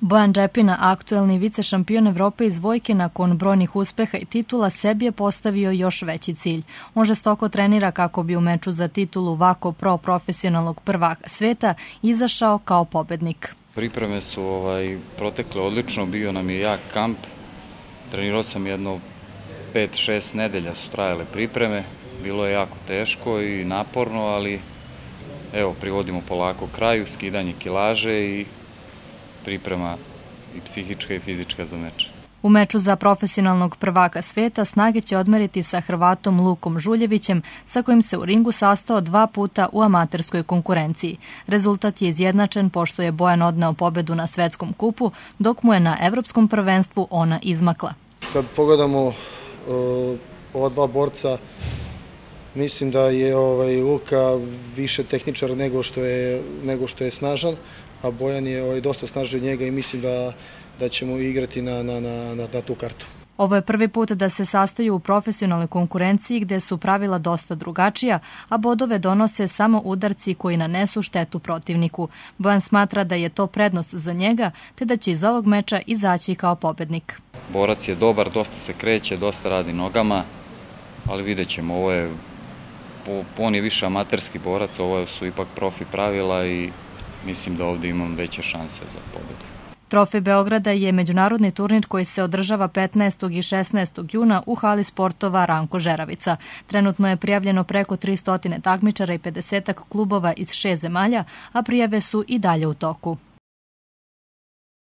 Bojan Džepina, aktuelni vice šampion Evrope iz Vojke nakon brojnih uspeha i titula, sebi je postavio još veći cilj. On žestoko trenira kako bi u meču za titulu Vako Pro profesionalnog prvaka sveta izašao kao pobednik. Pripreme su ovaj, protekle odlično, bio nam je jak kamp. Trenirao sam jedno 5-6 nedelja su trajale pripreme. Bilo je jako teško i naporno, ali evo, privodimo polako kraju, skidanje kilaže i priprema i psihička i fizička za meč. U meču za profesionalnog prvaka sveta snage će odmeriti sa Hrvatom Lukom Žuljevićem, sa kojim se u ringu sastao dva puta u amaterskoj konkurenciji. Rezultat je izjednačen pošto je Bojan odneo pobedu na svetskom kupu, dok mu je na evropskom prvenstvu ona izmakla. Kad pogledamo uh, ova dva borca, mislim da je ovaj Luka više tehničar nego što je nego što je snažan, a Bojan je ovaj, dosta snažan njega i mislim da, da ćemo igrati na, na, na, na, na tu kartu. Ovo je prvi put da se sastaju u profesionalnoj konkurenciji gde su pravila dosta drugačija, a bodove donose samo udarci koji nanesu štetu protivniku. Bojan smatra da je to prednost za njega, te da će iz ovog meča izaći kao pobednik. Borac je dobar, dosta se kreće, dosta radi nogama, ali vidjet ćemo, ovo je, on je više amaterski borac, ovo su ipak profi pravila i mislim da ovde imam veće šanse za pobedu. Trofej Beograda je međunarodni turnir koji se održava 15. i 16. juna u hali sportova Ranko Žeravica. Trenutno je prijavljeno preko 300 takmičara i 50 klubova iz šest zemalja, a prijave su i dalje u toku.